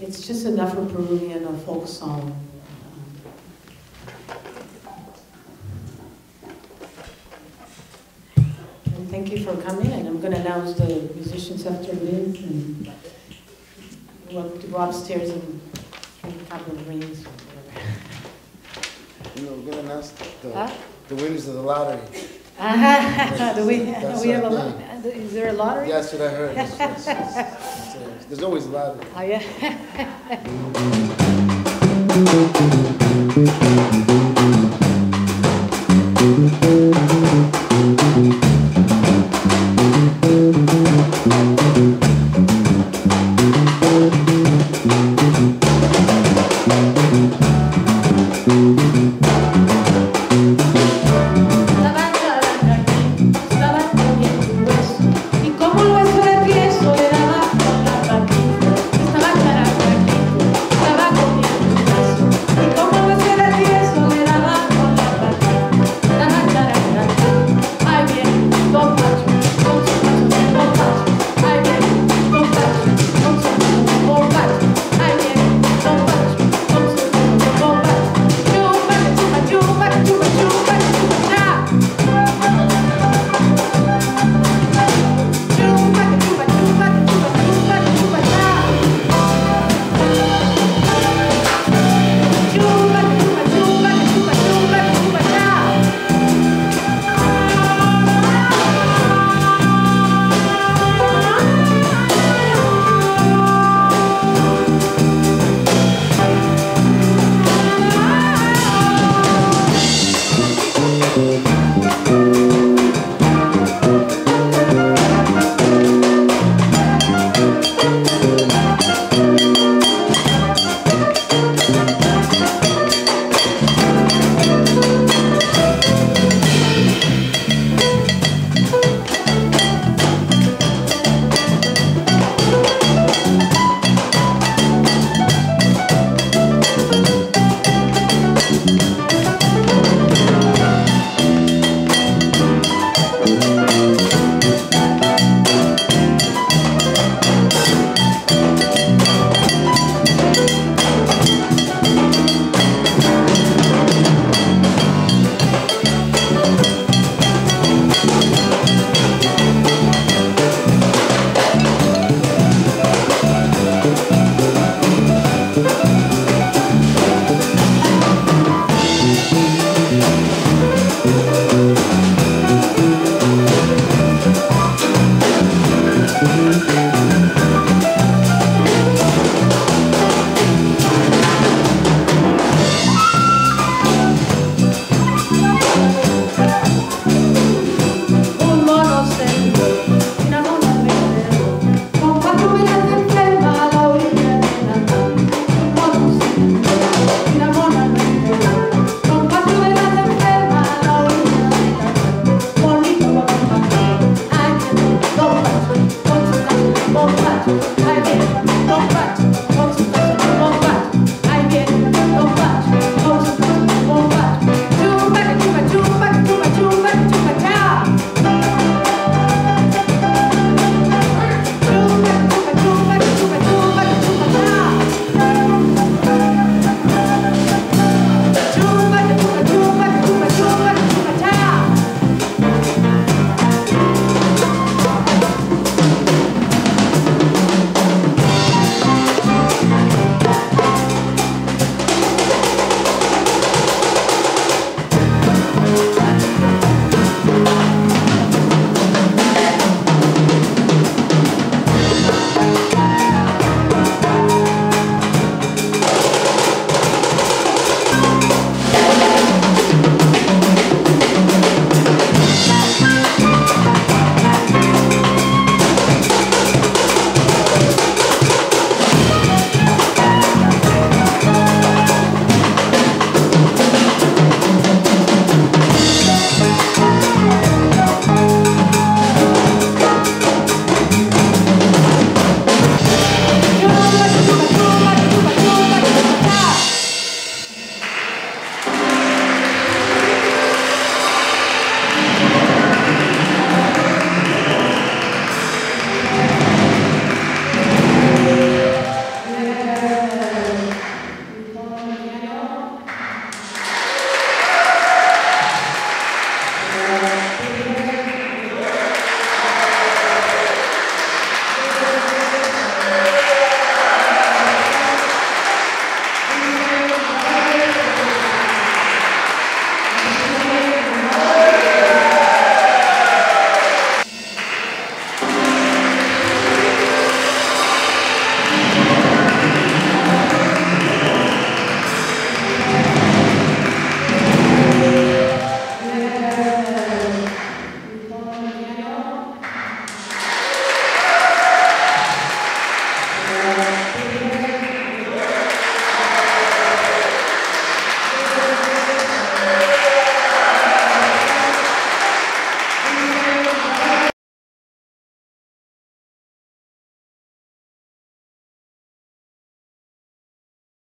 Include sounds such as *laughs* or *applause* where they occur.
It's just an Afro-Peruvian or folk song. And thank you for coming, and I'm gonna announce the musicians after Lynn, and to go upstairs and drink a couple of drinks. or whatever. You know, we're gonna announce Huh? the, the winners of the lottery. Ah, Do *laughs* we, we have a, our lo- is there a lottery? That's what I heard. That's- that's- that's- that's- *laughs* There's always a lottery. Oh, yeah. *laughs*